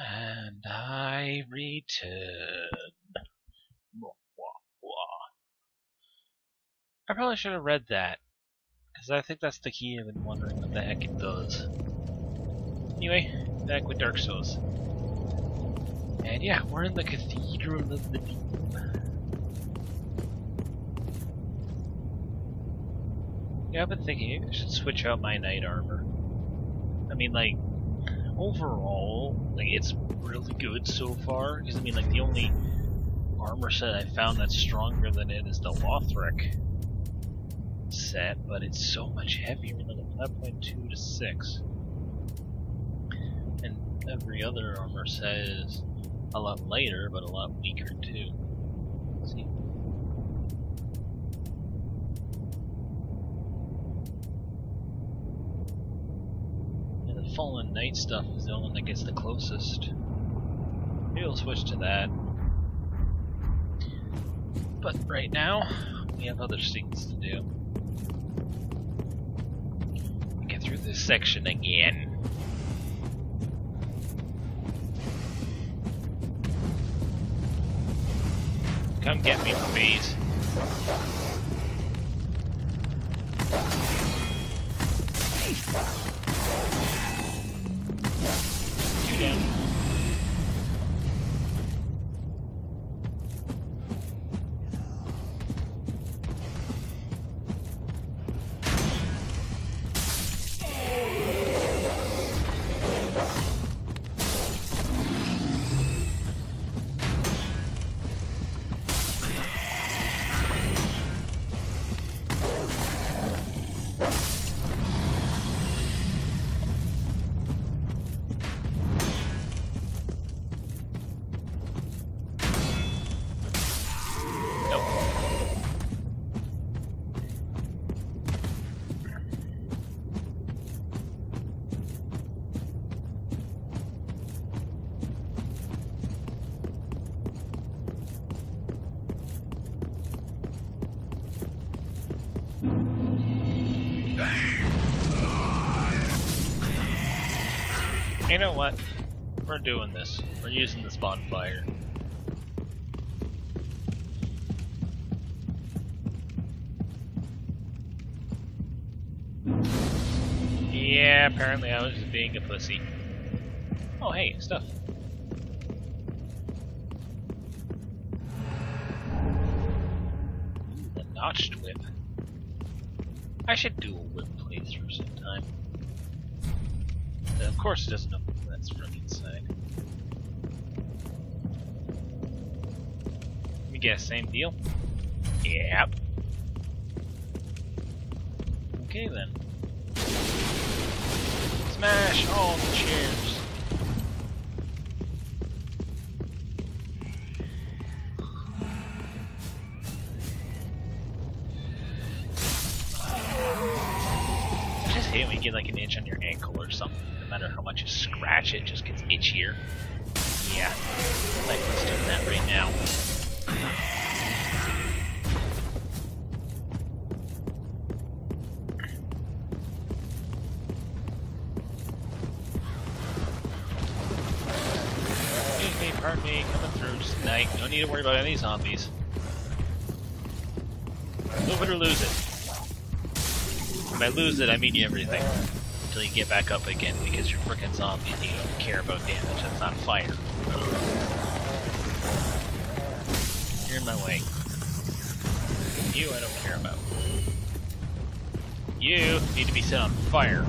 And I return. I probably should have read that. Because I think that's the key I've been wondering what the heck it does. Anyway, back with Dark Souls. And yeah, we're in the Cathedral of the Deep. Yeah, I've been thinking I should switch out my knight armor. I mean, like, overall, like, it's really good so far. Because, I mean, like, the only armor set I found that's stronger than it is the Lothric set, but it's so much heavier, like a 5.2 to 6. And every other armor set is a lot lighter, but a lot weaker too. Let's see. And the Fallen Knight stuff is the one that gets the closest. Maybe we'll switch to that. But right now, we have other things to do. Get through this section again. Come get me, please. Down. Know what? We're doing this. We're using this bonfire. Yeah, apparently I was just being a pussy. Oh, hey, stuff. The notched whip. I should do a whip playthrough sometime. And of course, it doesn't know who that's from inside. Let me guess, same deal? Yep. Okay then. Smash all the chairs. Me, coming through tonight. No need to worry about any zombies. Move it or lose it. When I lose it, I mean you everything. Until you get back up again, because you're freaking zombies and you don't care about damage. That's not fire. You're in my way. You, I don't care about. You need to be set on fire.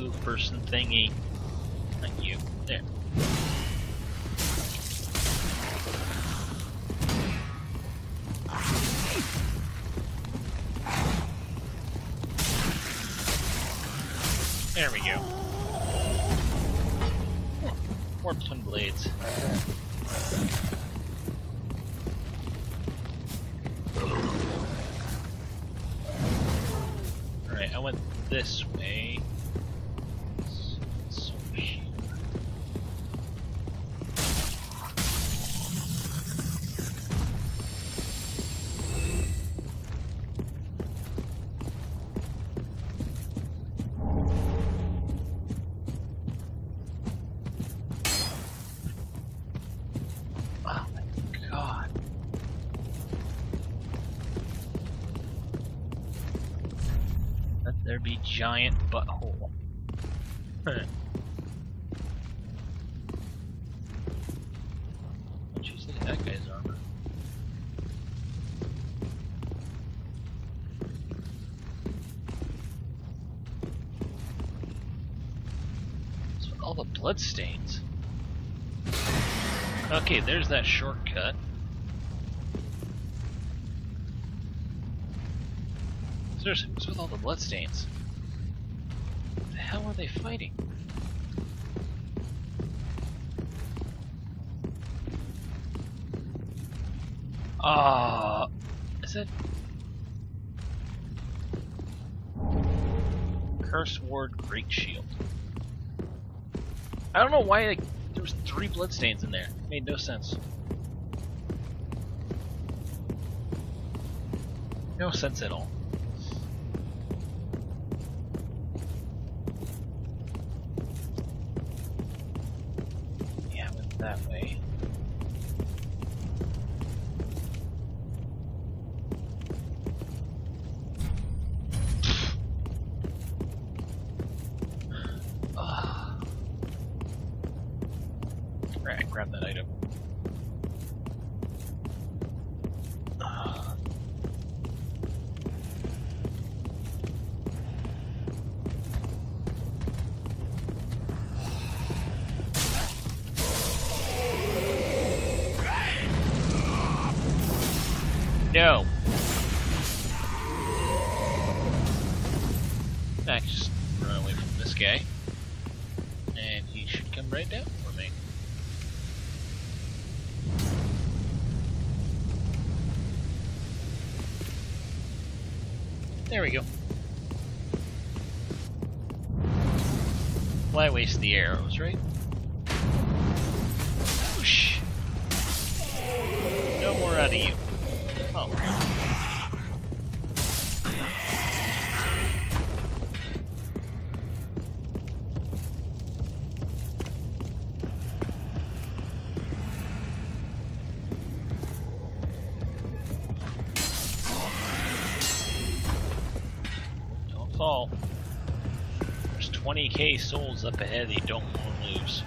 Cuckoo person thingy. Giant butthole. Jeez, look at that guy's armor. With all the blood stains? Okay, there's that shortcut. Seriously, what's with all the bloodstains? Hell are they fighting? Ah, is it? Curse Ward Great Shield. I don't know why like, there was three bloodstains in there. It made no sense. No sense at all. Yeah, went that. Why waste the arrows, right? Oh, Whoosh. No more out of you. 20k souls up ahead that you don't want to lose.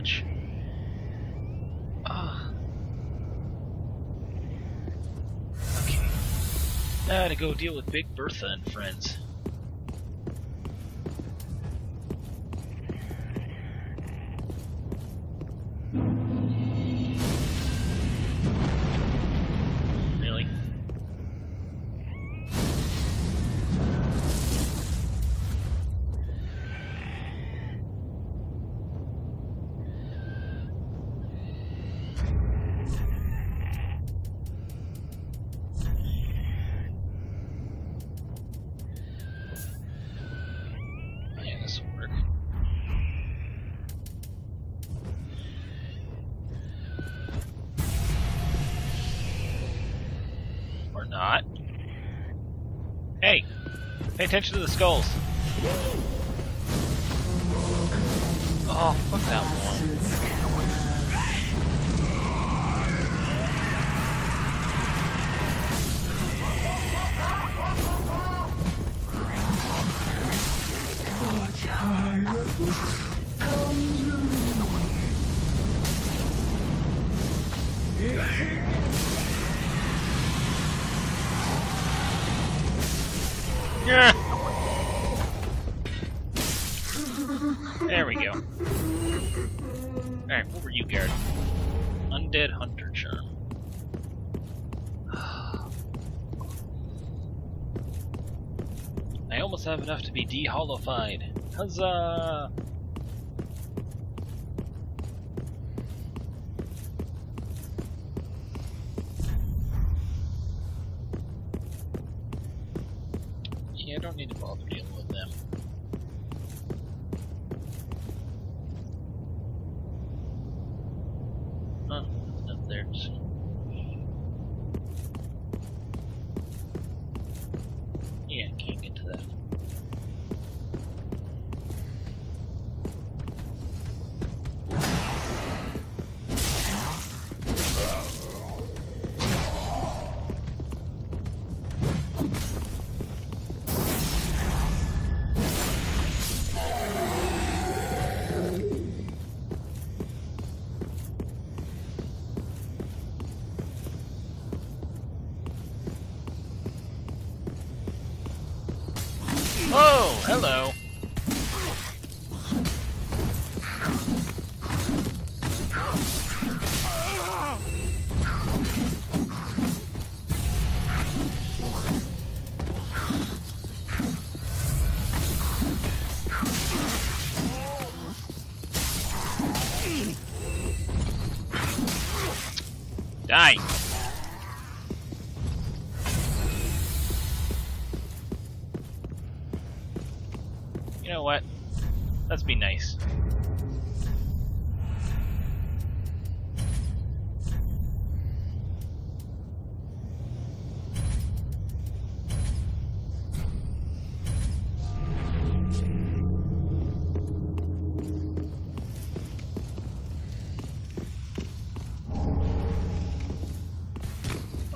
Much. Ah. Okay. Now to go deal with Big Bertha and friends. skulls. I almost have enough to be deholified. Huzzah!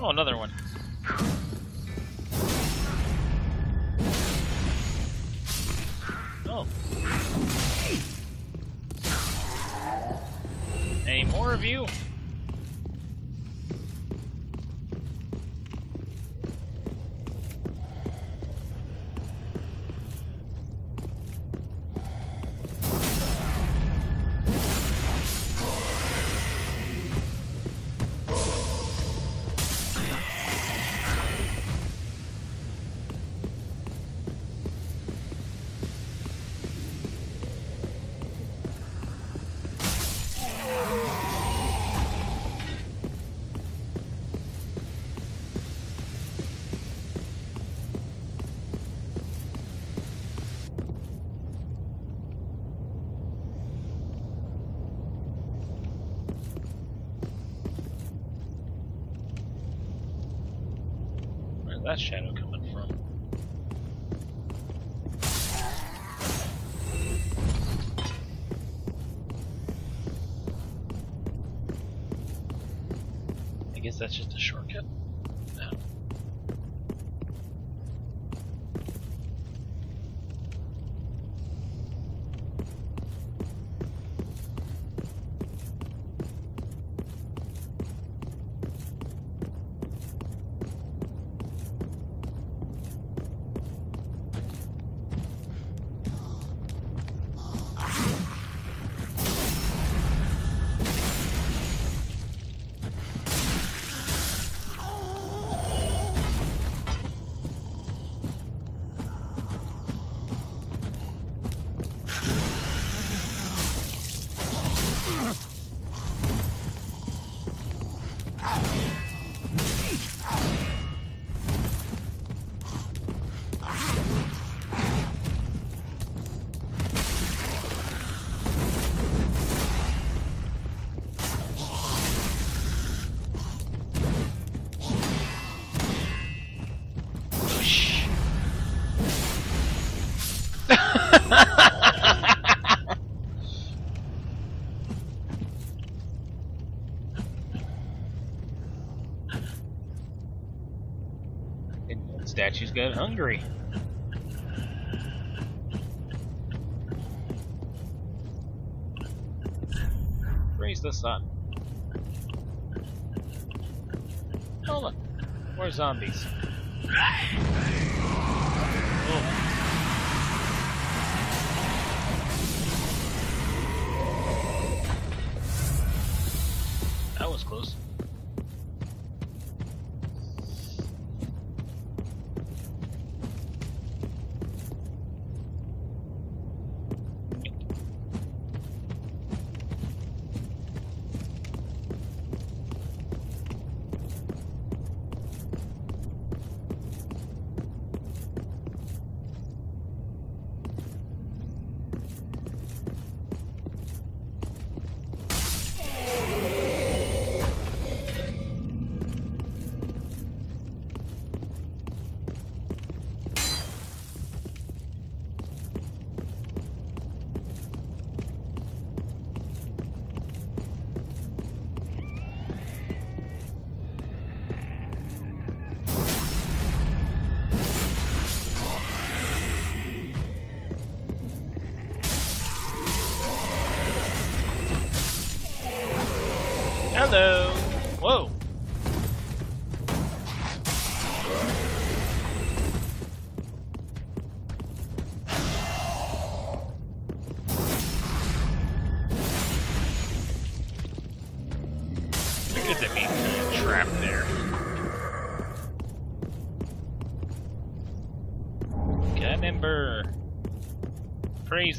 Oh, another one. that shadow coming from? I guess that's just a short got hungry. Raise the sun. Oh look, more zombies.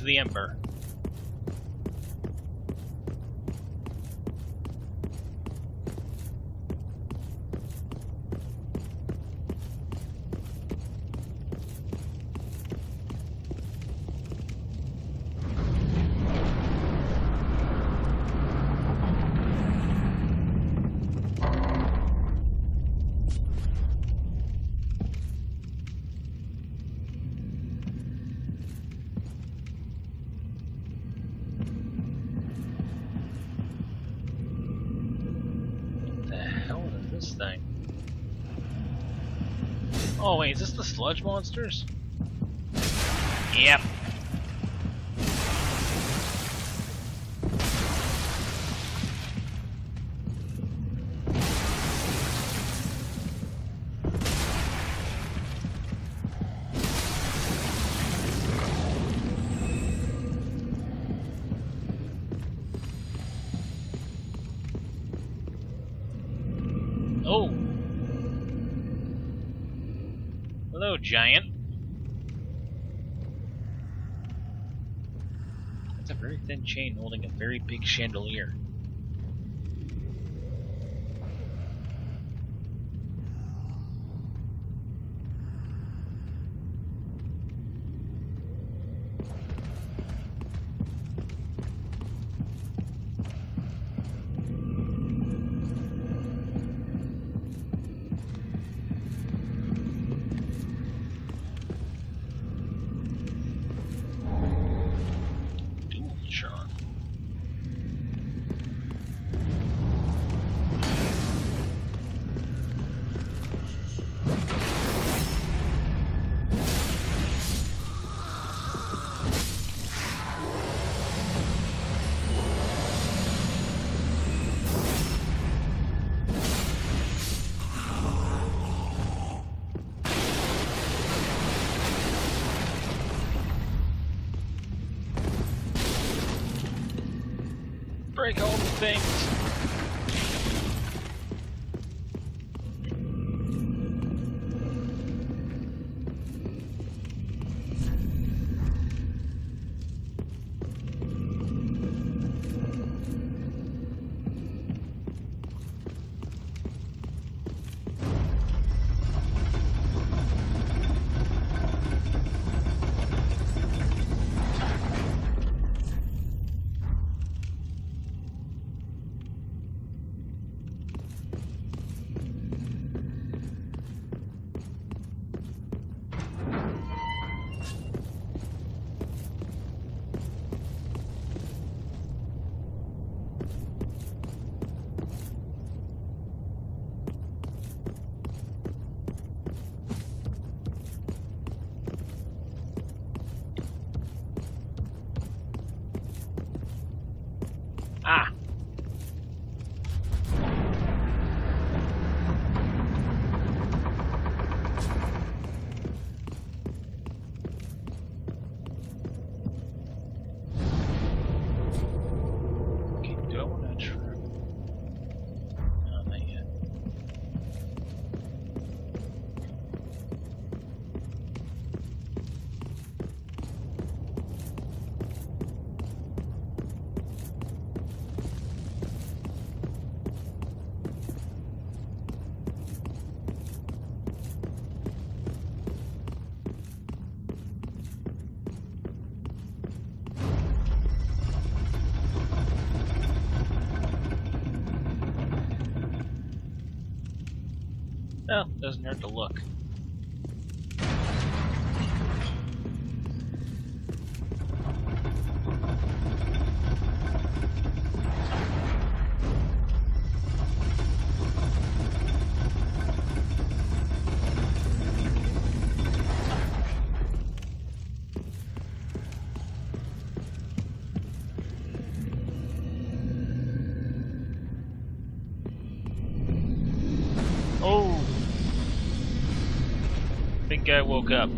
The Ember. the hell is this thing? Oh wait, is this the sludge monsters? Yep. Giant. That's a very thin chain holding a very big chandelier. Well, doesn't hurt to look. Woke up.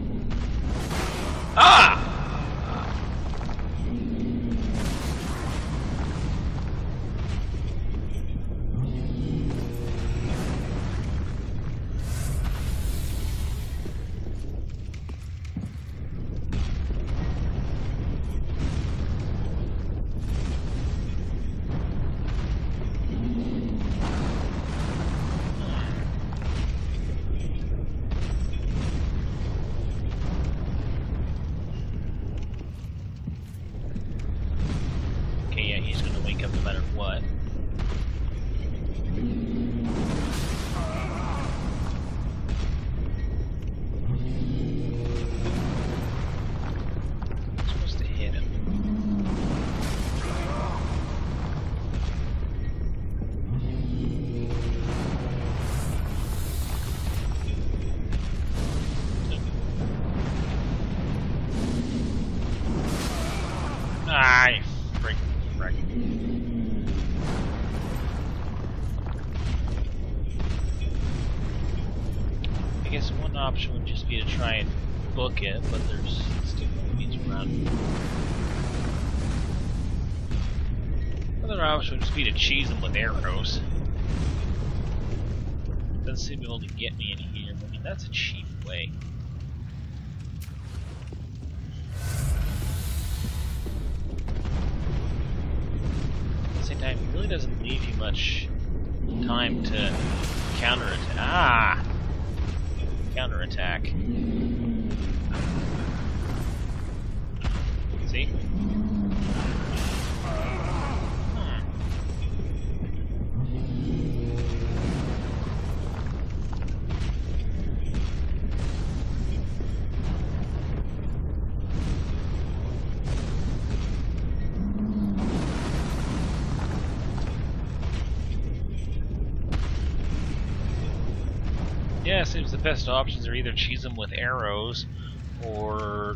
Option would just be to cheese them with arrows. Doesn't seem to be able to get me in here. I mean, that's a cheap Yeah, seems the best options are either cheese them with arrows or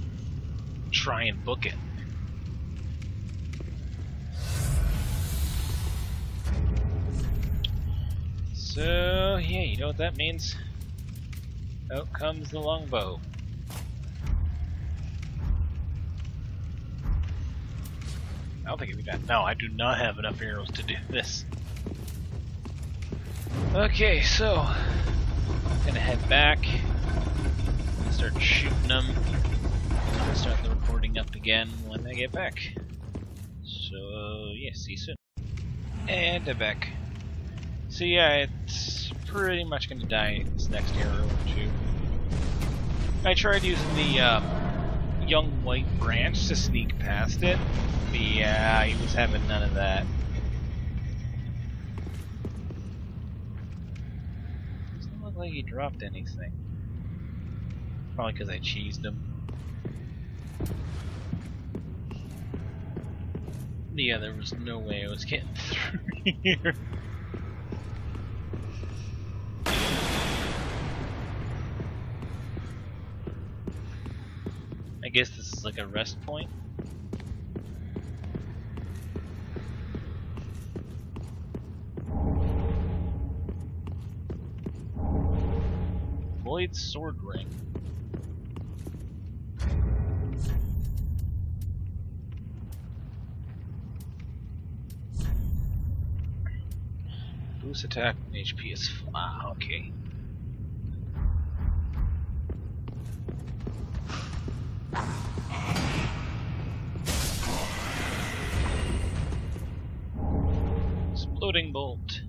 try and book it. So, yeah, you know what that means? Out comes the longbow. I don't think it'd be bad. No, I do not have enough arrows to do this. Okay, so gonna head back, start shooting them, start the recording up again when I get back. So yeah, see you soon. And I'm back. So yeah, it's pretty much gonna die this next arrow or two. I tried using the um, young white branch to sneak past it, but yeah, he was having none of that. Like he dropped anything. Probably because I cheesed him. Yeah, there was no way I was getting through here. I guess this is like a rest point. Lloyd's Sword Ring. Boost attack and HP is ah, okay. Exploding bolt.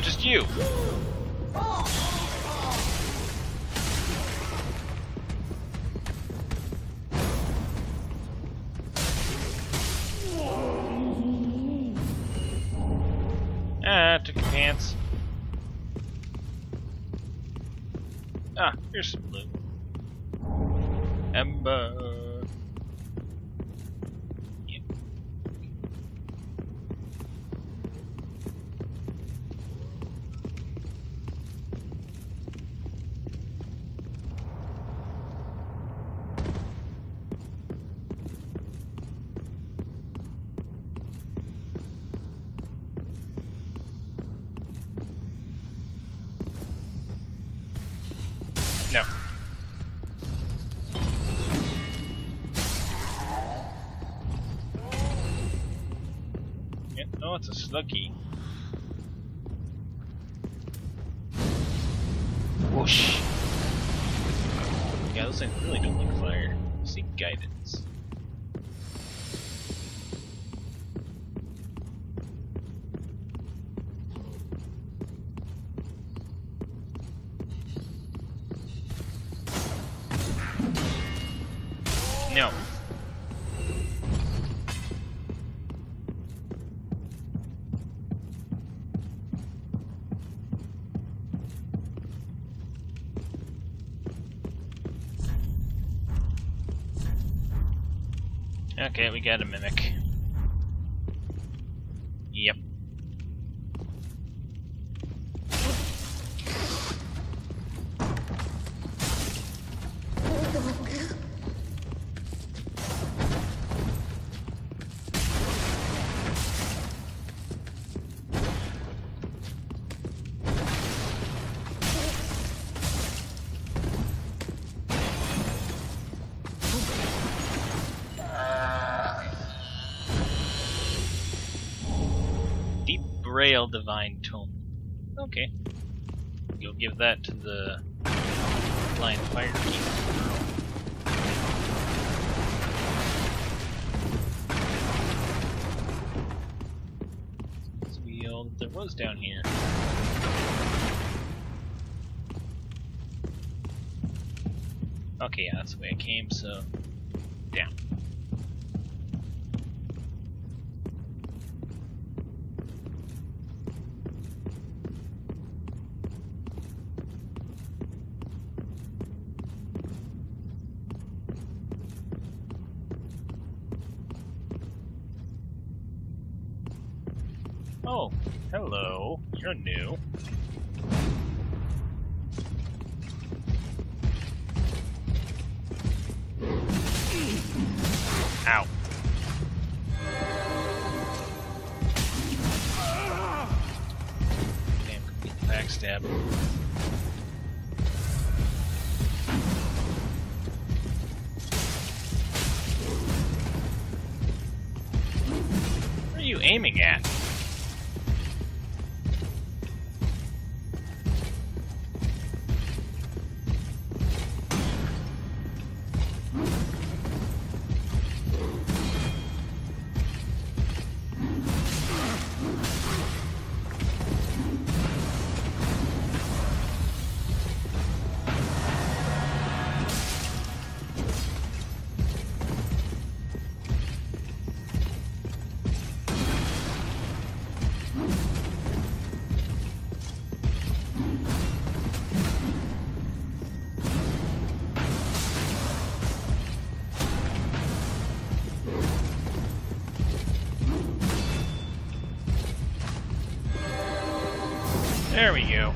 Just you! It's a sluggy. Whoosh. Yeah, those things really don't like fire. See guidance. Got a mimic. Deep Divine Tome. Okay. You'll give that to the Blind Fire Keeper. There was down here. Okay, yeah, that's the way I came, so down. There we go.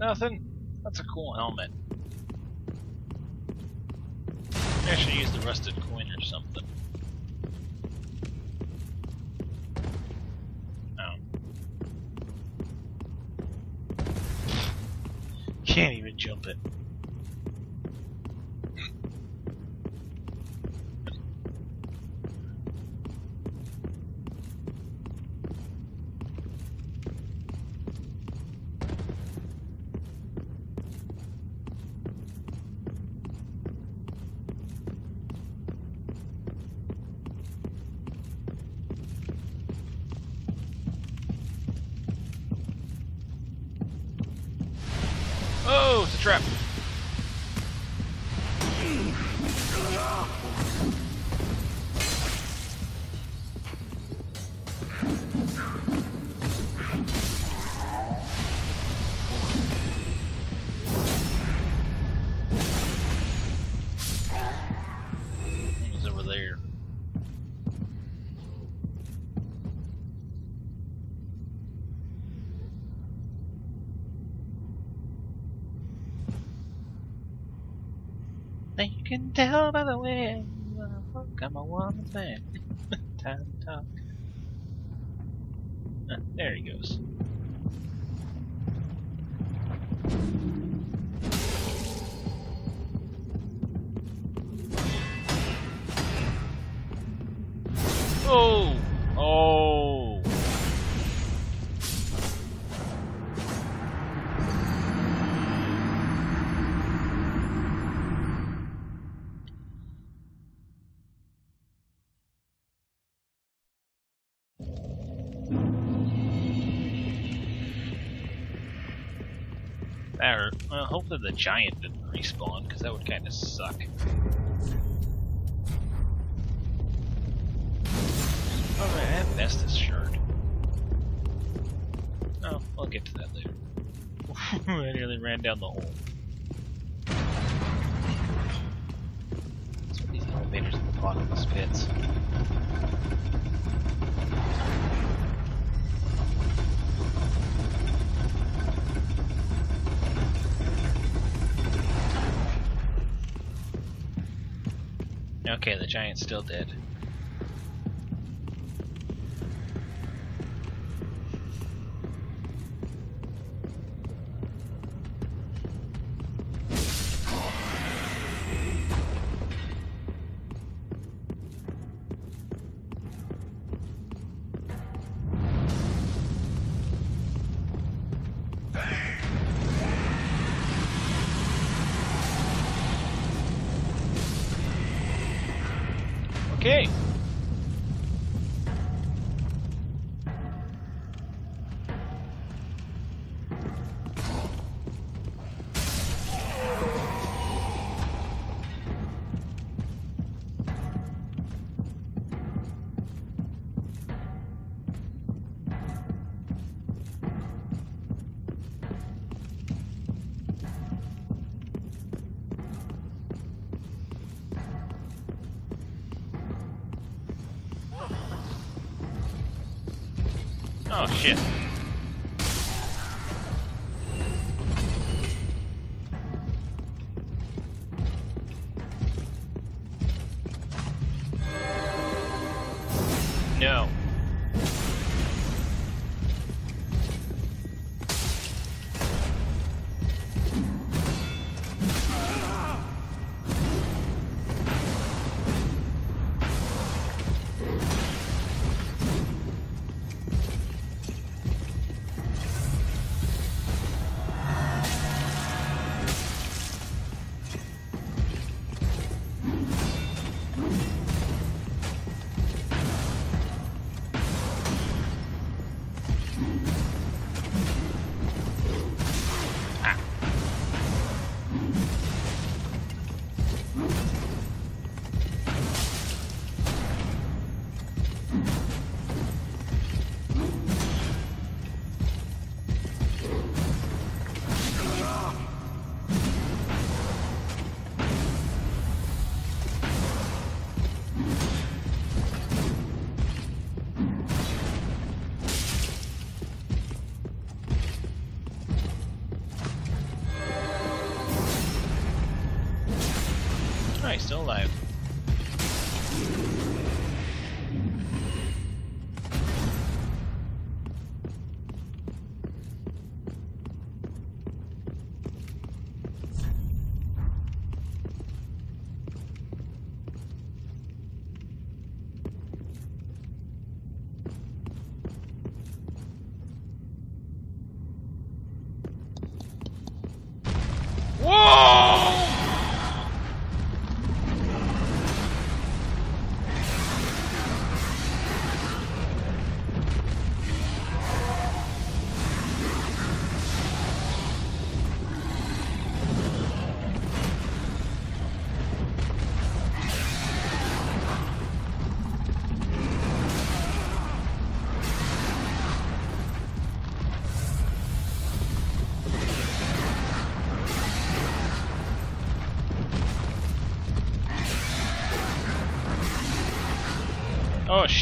Nothing. That's a cool helmet. I should use the rusted coin or something. Oh. Can't even jump it. Tell by the way look, I'm a woman thing. Time to talk. Ah, there he goes. Or, well, hopefully the giant didn't respawn, because that would kind of suck. Oh, I have an Estus shard. Oh, I'll get to that later. I nearly ran down the hole. That's what these elevators at the bottom bottomless pits. Okay, the giant's still dead. Oh shit.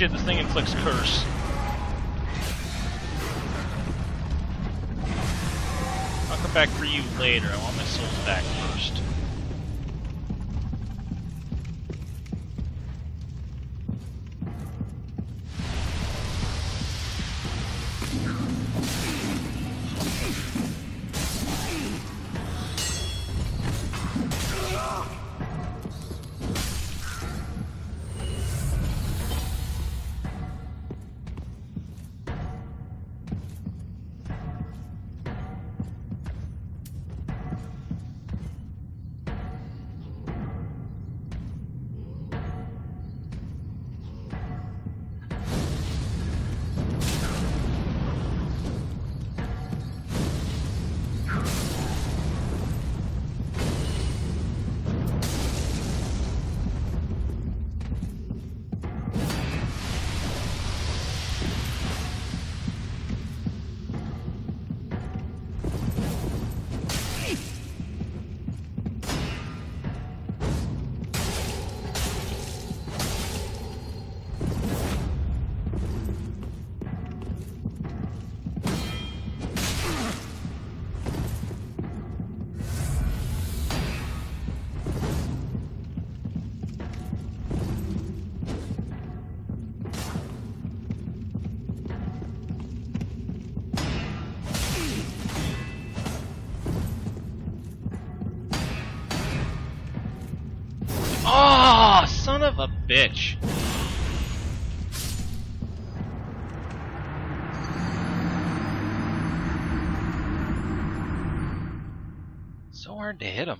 Shit, this thing inflicts curse. I'll come back for you later. I want my souls back bitch. So hard to hit him.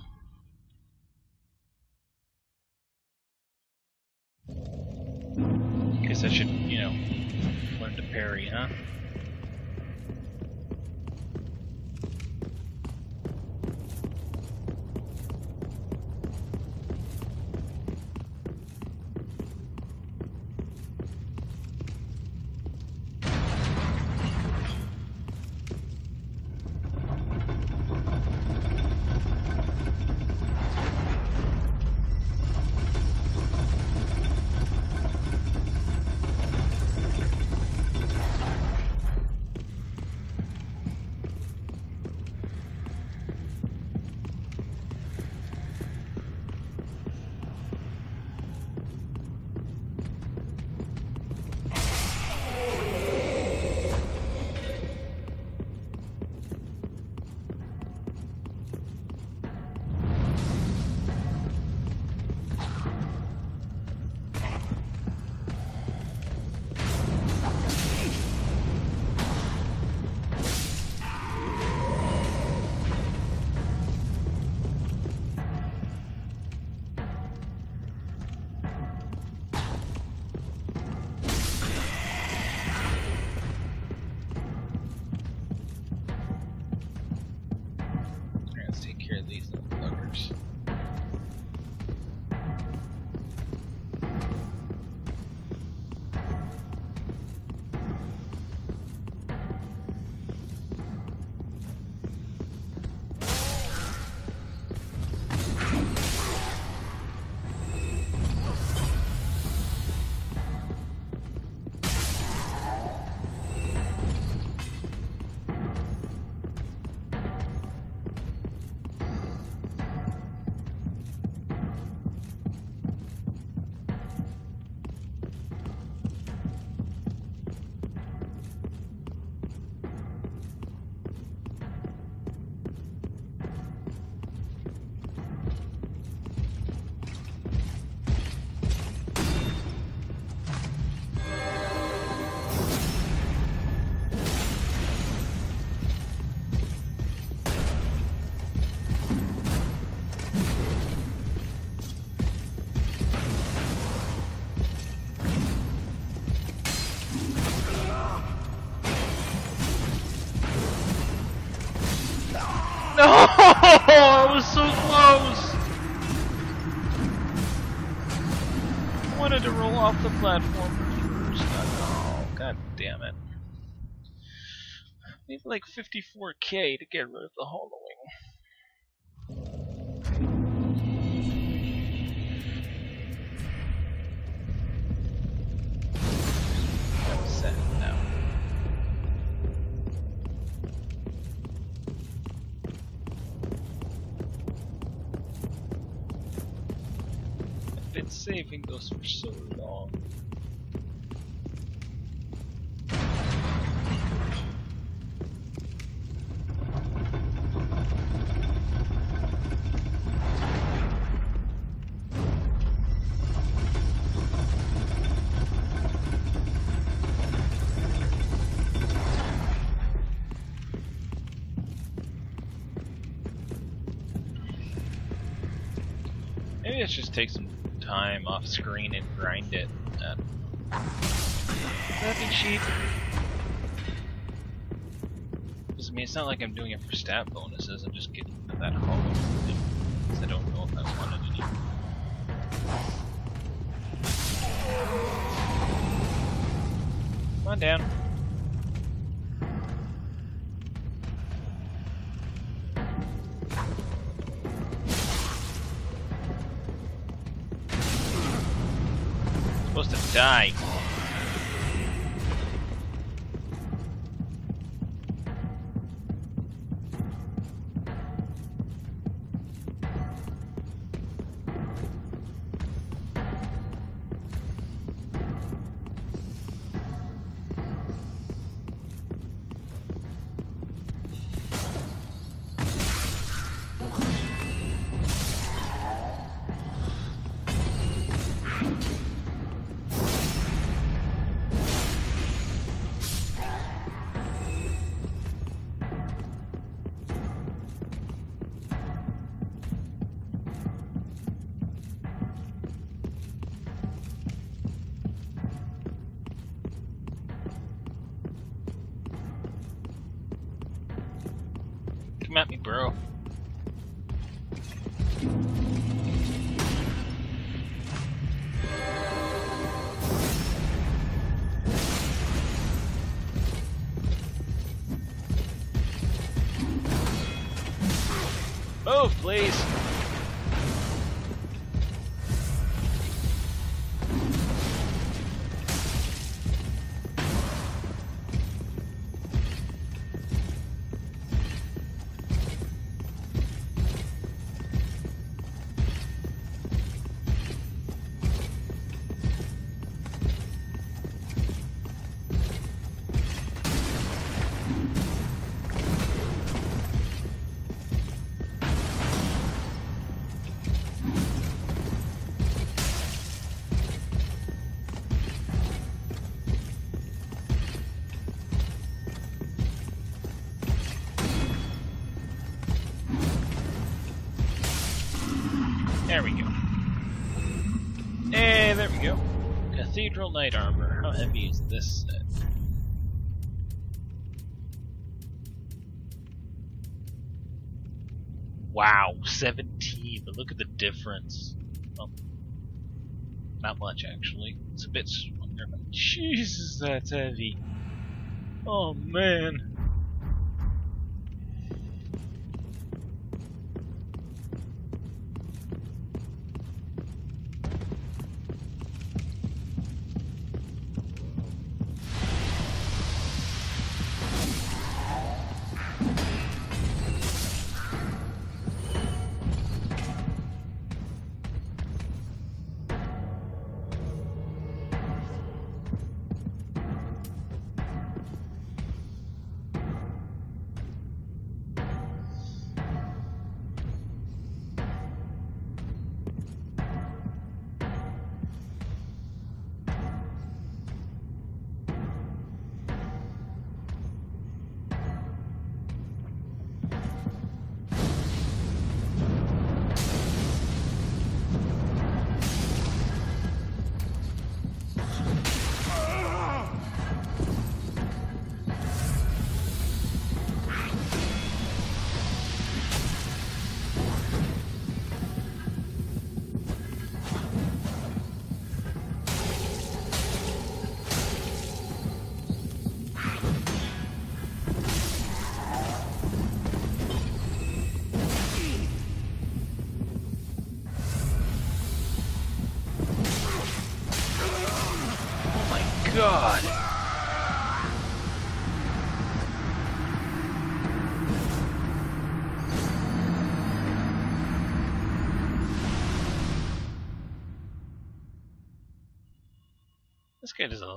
Off the platform. Oh, god damn it. Need like 54k to get rid of the hollowing. Saving those for so long. Maybe let's just take some time off screen and grind it. Uh, that'd be cheap. I mean, it's not like I'm doing it for stat bonuses. I'm just getting that hollow. Because I don't know if I wanted any. Come on down. Knight Armor. How heavy is this set? Wow, 17, but look at the difference. Well, not much, actually. It's a bit stronger, Jesus, that's heavy. Oh, man.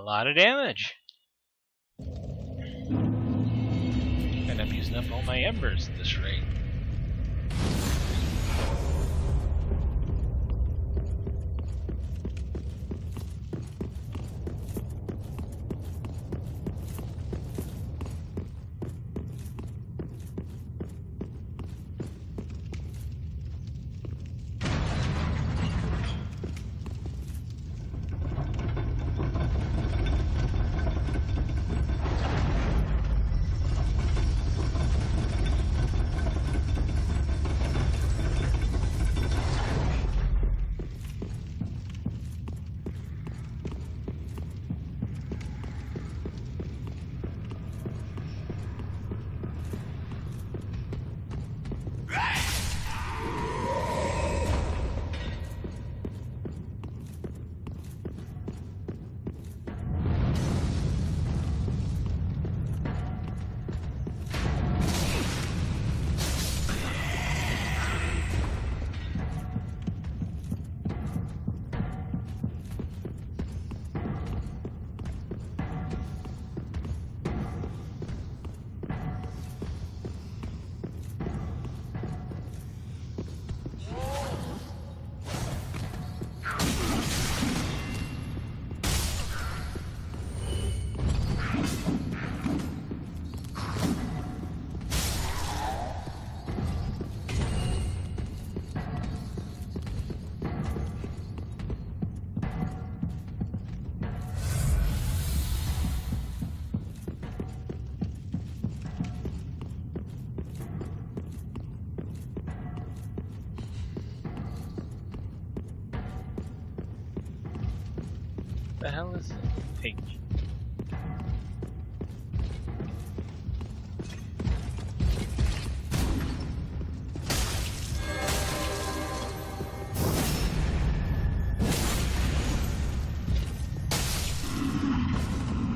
Lot of damage.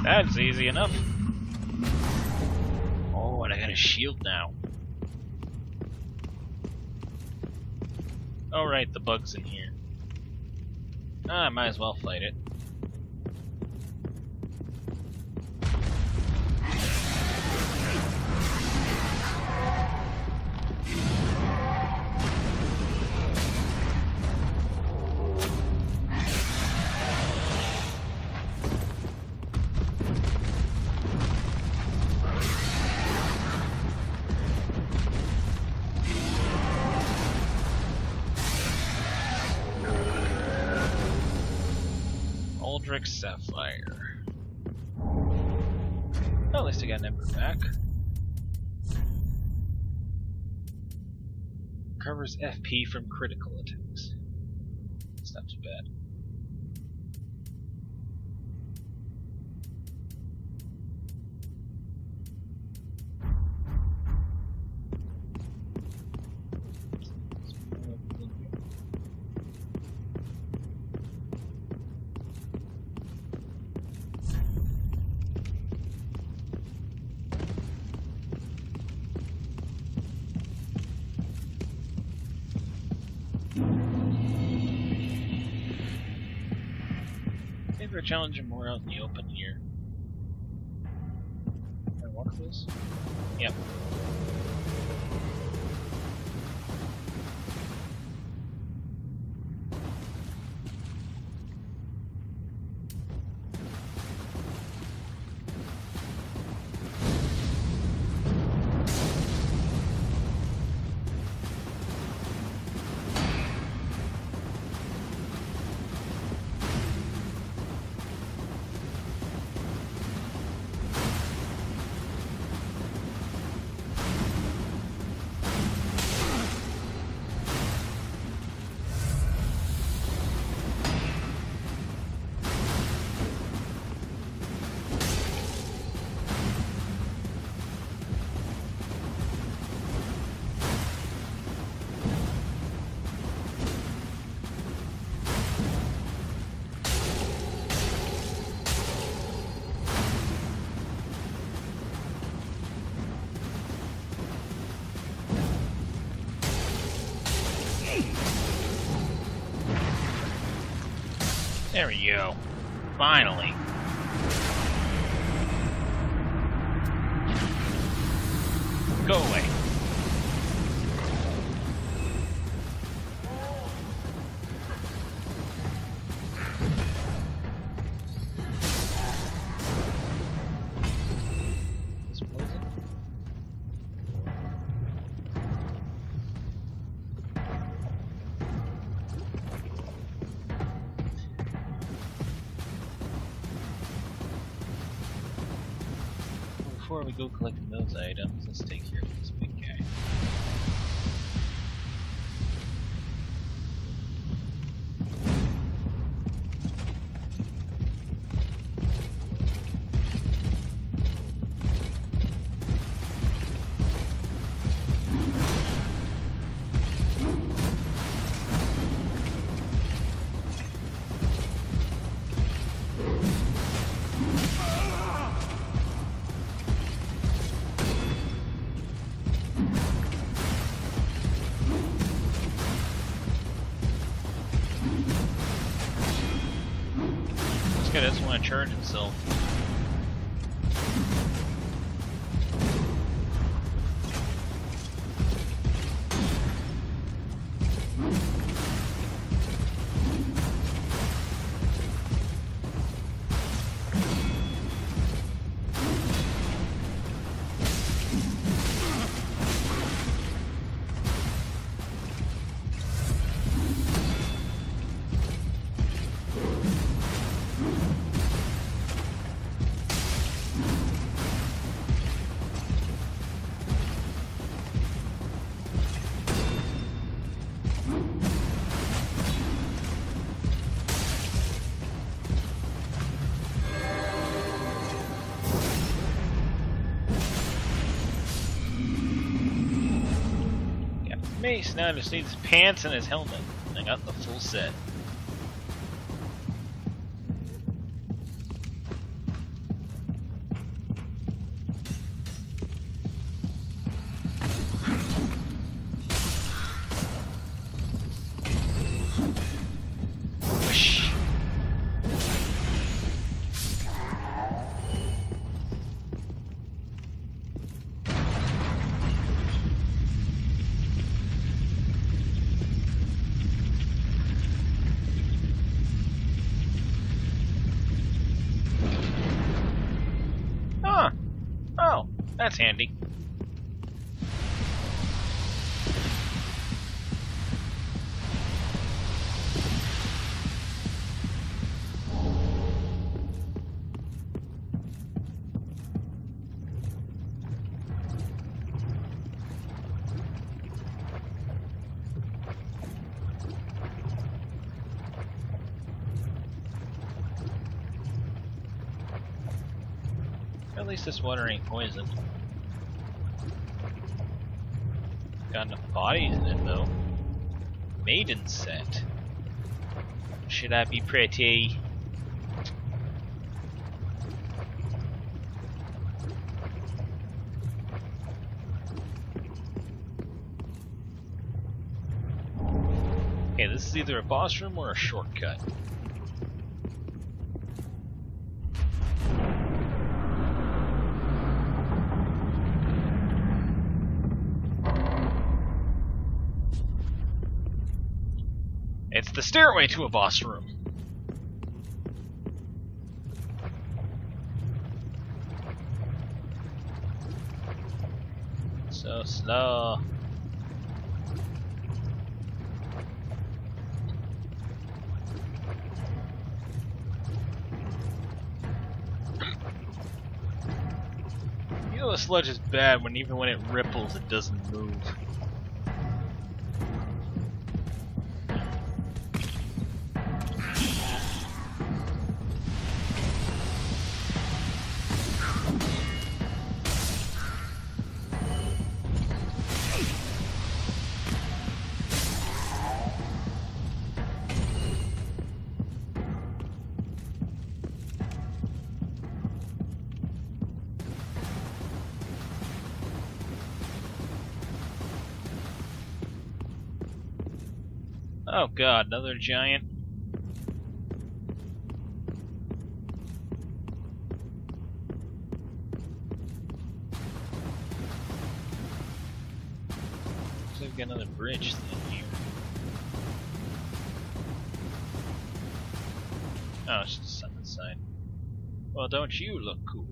That's easy enough. Oh, and I got a shield now. Oh right, the bug's in here. Ah, I might as well fight it. From critical attacks. Challenging more There we go. Finally. Charge himself. Now I just need his pants and his helmet. I got the full set. Oh, that's handy. This water ain't poisoned. Got enough bodies in it though. Maiden set. Should I be pretty? Okay, this is either a boss room or a shortcut. It's the stairway to a boss room. So slow. You know the sludge is bad when even when it ripples it doesn't move. Oh god, another giant. So we've got another bridge thing here. Oh, it's just something sign. Well, don't you look cool?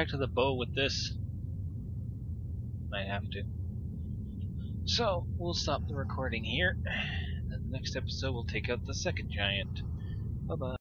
Back to the bow with this. Might have to. So, we'll stop the recording here. The next episode, we'll take out the second giant. Bye bye.